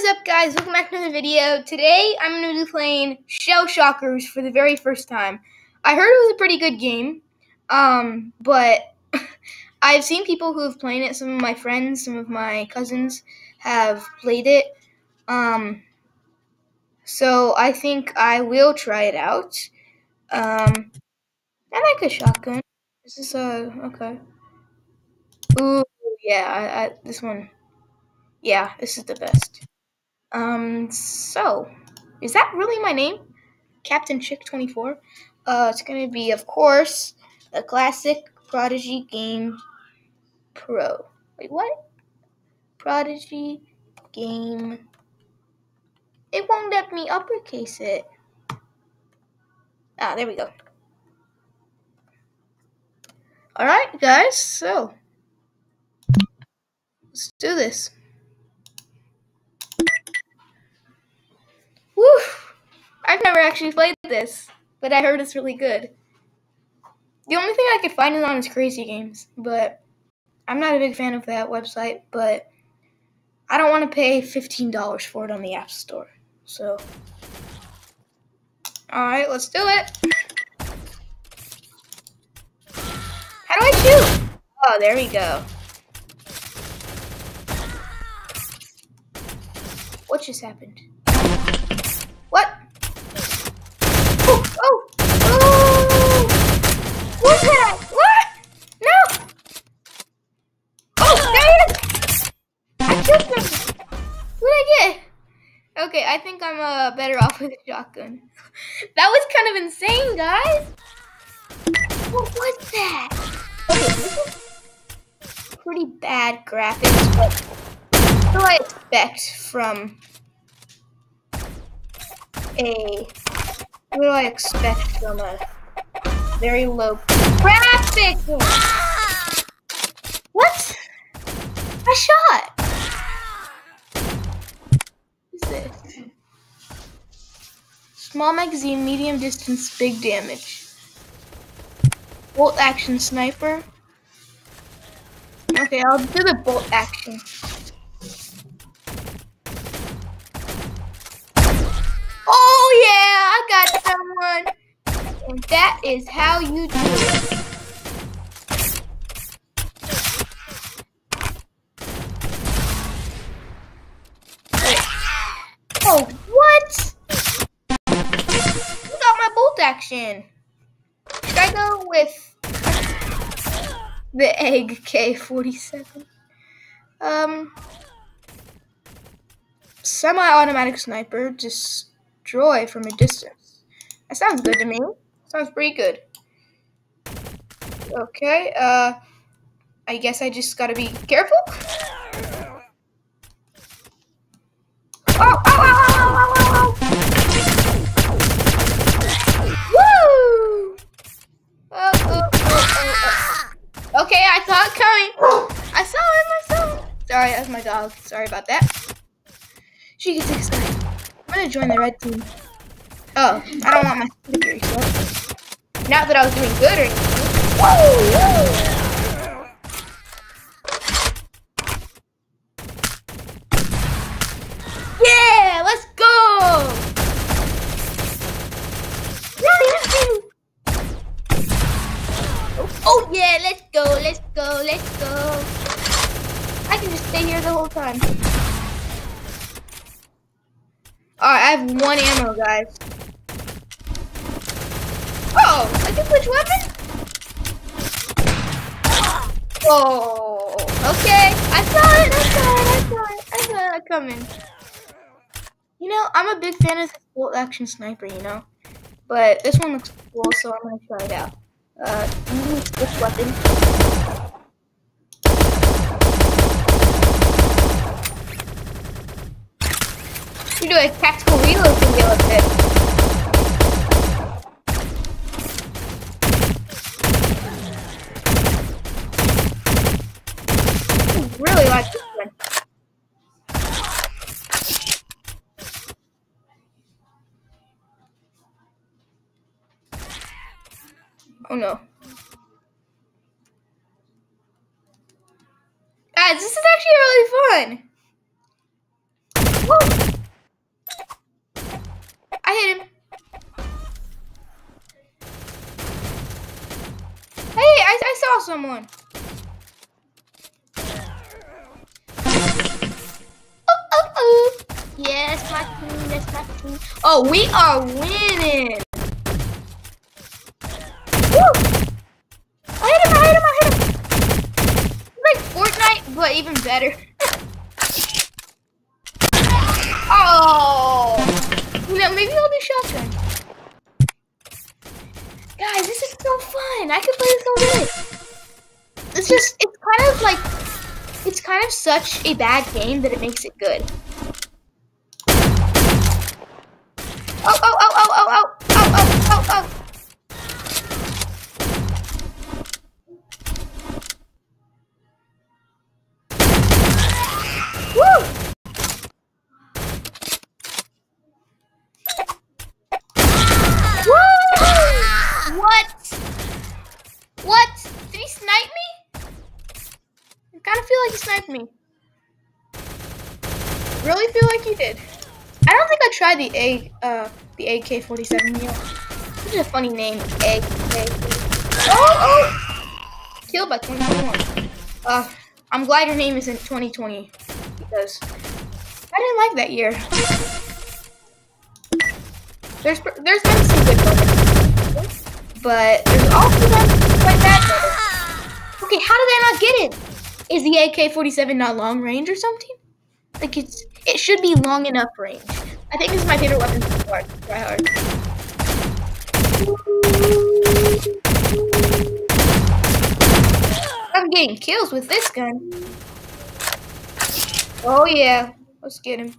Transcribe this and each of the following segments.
is up guys? Welcome back to another video. Today I'm going to be playing Shell Shockers for the very first time. I heard it was a pretty good game, um, but I've seen people who have played it. Some of my friends, some of my cousins have played it. Um, so I think I will try it out. Um, I like a shotgun. This is a, okay. Ooh, yeah, I, I, this one. Yeah, this is the best. Um, so, is that really my name? Captain Chick 24? Uh, it's gonna be, of course, the classic Prodigy Game Pro. Wait, what? Prodigy Game. It won't let me uppercase it. Ah, there we go. Alright, guys, so. Let's do this. Woo! I've never actually played this, but I heard it's really good. The only thing I could find it on is Crazy Games, but I'm not a big fan of that website, but I don't want to pay $15 for it on the App Store. So, alright, let's do it. How do I shoot? Oh, there we go. What just happened? Okay, I think I'm uh, better off with a shotgun. that was kind of insane, guys. What was that? Okay, pretty bad graphics, but what do I expect from a... What do I expect from a very low graphics? What? I shot. Small magazine, medium distance, big damage. Bolt action sniper. Okay, I'll do the bolt action. Oh yeah, I got someone. And that is how you do it. Should I go with the EggK-47? Um, semi-automatic sniper, destroy from a distance. That sounds good to me. Sounds pretty good. Okay, uh, I guess I just gotta be careful. Sorry, that's my dog. Sorry about that. She a snipe. I'm gonna join the red team. Oh, I don't want my security so. Not that I was doing good or anything. Whoa, whoa. Time. Alright, I have one ammo, guys. Oh, I can switch weapon? Oh, okay. I saw it, I saw it, I saw it. I saw it coming. You know, I'm a big fan of the bolt action sniper, you know? But this one looks cool, so I'm gonna try it out. Uh, switch weapon. Do a tactical reload video with it. really like this one. Oh no. Guys, this is actually really fun. Oh, we are winning. Woo! I hit him, I hit him, I hit him. Like Fortnite, but even better. oh! Know, maybe I'll do shotgun. Guys, this is so fun. I could play this all day. It's just, it's kind of like, it's kind of such a bad game that it makes it good. Oh, oh, oh, oh, oh, oh, oh, oh, oh, oh. I kind of feel like he sniped me. Really feel like he did. I don't think I tried the A, uh, the AK-47 yet. Such a funny name, AK. Oh, oh! Killed by 2021. Uh, I'm glad your name isn't 2020 because I didn't like that year. There's there's been some good moments, but there's also been quite bad. Okay, how did I not get it? Is the AK-47 not long range or something? Like it's it should be long enough range. I think this is my favorite weapon so far. Try hard. I'm getting kills with this gun. Oh yeah, let's get him.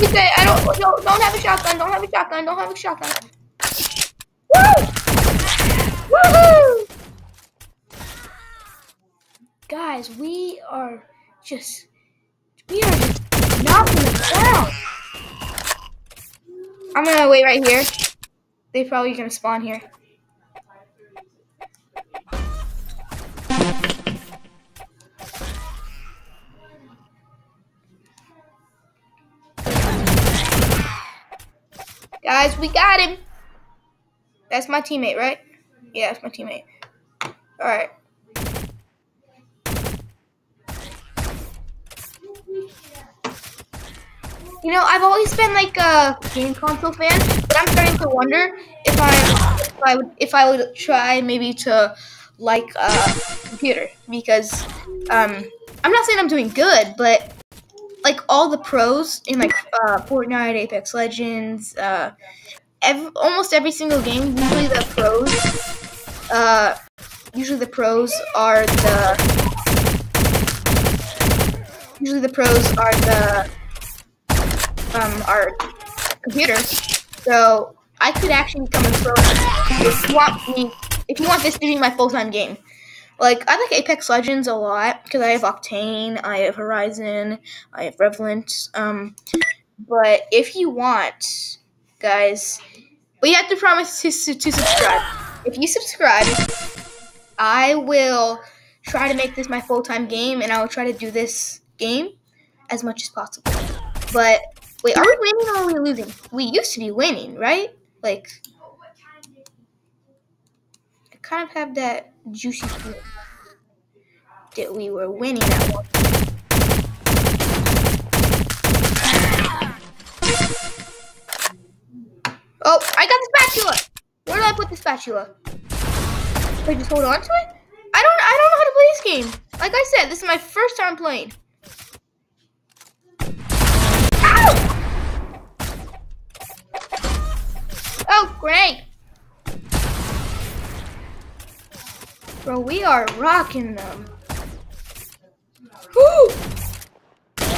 Okay, I don't, don't, don't have a shotgun, don't have a shotgun, don't have a shotgun. Woo! Woohoo! Guys, we are just, just knocking down. I'm gonna wait right here. They probably gonna spawn here. Guys, we got him. That's my teammate, right? Yeah, that's my teammate. Alright. You know, I've always been like a game console fan, but I'm starting to wonder if I if I would if I would try maybe to like a computer because um I'm not saying I'm doing good, but like all the pros in like uh, Fortnite, Apex Legends, uh, every, almost every single game. Usually the pros, uh, usually the pros are the usually the pros are the um are computers. So I could actually become a pro if you want me if you want this to be my full time game. Like I like Apex Legends a lot because I have Octane, I have Horizon, I have Revenant. Um, but if you want, guys, we have to promise to, to, to subscribe. If you subscribe, I will try to make this my full time game, and I will try to do this game as much as possible. But wait, are we winning or are we losing? We used to be winning, right? Like, I kind of have that juicy feeling that we were winning at one Oh, I got the spatula! Where did I put the spatula? Should I just hold on to it? I don't I don't know how to play this game. Like I said, this is my first time playing. Oh, great! Bro, we are rocking them.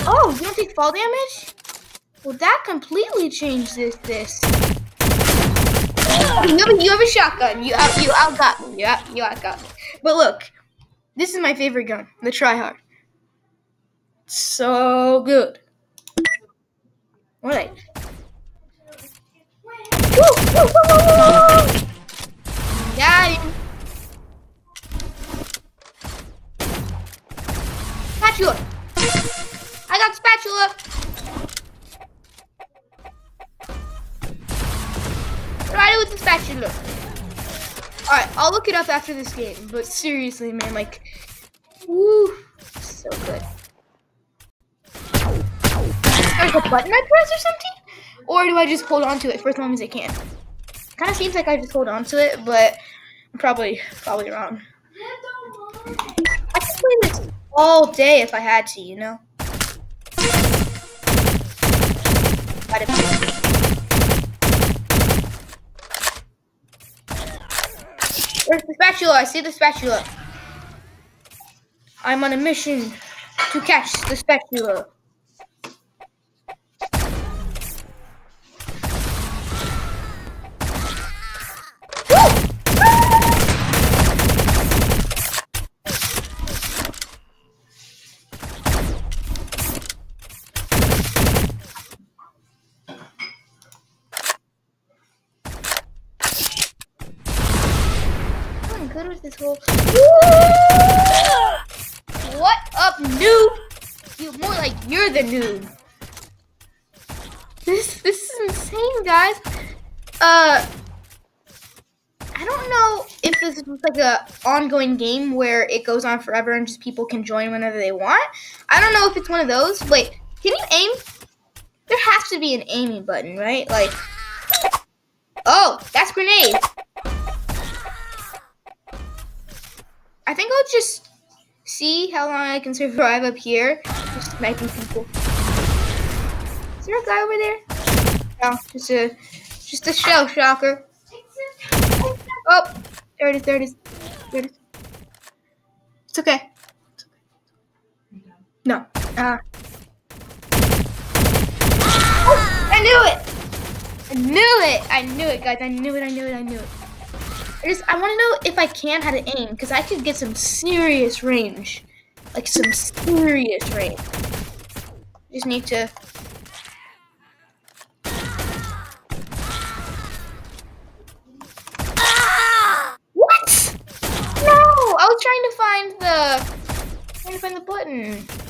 Oh, you don't take fall damage? Well, that completely changes this. this. You have, you have a shotgun. You out, you outgot me. You out, you outgot me. But look, this is my favorite gun, the Tryhard. So good. Are they? Woo, woo, woo. Got. Spatula. spatula. Try it with the spatula. Alright, I'll look it up after this game. But seriously, man, like, woo, so good. There's a button I press or something? Or do I just hold on to it for as long as I can? Kind of seems like I just hold on to it, but I'm probably, probably wrong. I could play this all day if I had to, you know? Where's the spatula? I see the spatula. I'm on a mission to catch the spatula. With. What up, noob? You more like you're the noob. This this is insane, guys. Uh, I don't know if this is like a ongoing game where it goes on forever and just people can join whenever they want. I don't know if it's one of those. Wait, can you aim? There has to be an aiming button, right? Like, oh, that's grenade. I think I'll just see how long I can survive up here. Just sniping people. Is there a guy over there? No, just a just a shell shocker. Oh, there it is, there it is. There it is. It's okay. No. Uh. Oh, I knew it! I knew it! I knew it, guys. I knew it, I knew it, I knew it. I just I want to know if I can how to aim because I could get some serious range, like some serious range. Just need to. What? No, I was trying to find the trying to find the button.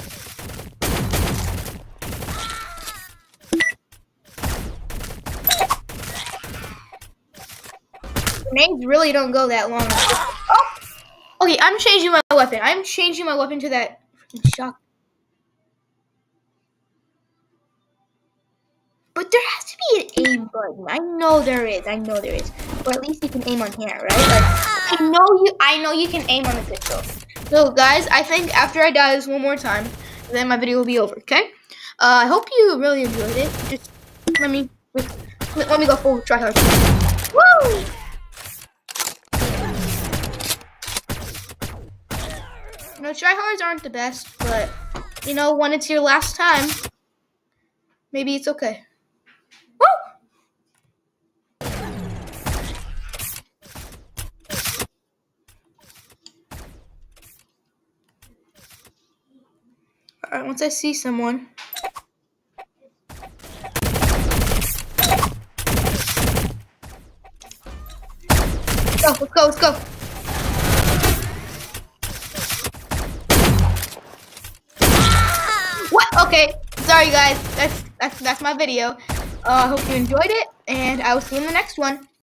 Grenades really don't go that long. Oh! Okay, I'm changing my weapon. I'm changing my weapon to that freaking shock. But there has to be an aim button. I know there is. I know there is. Or at least you can aim on here, right? Like, I know you. I know you can aim on the pistol. So, guys, I think after I die this one more time, then my video will be over. Okay? Uh, I hope you really enjoyed it. Just let me let, me go full try hard. Woo! You know, tryhards aren't the best, but you know, when it's your last time, maybe it's okay. Alright, once I see someone. Let's go, let's go, let's go. Okay, sorry guys. That's that's that's my video. Uh, I hope you enjoyed it, and I will see you in the next one.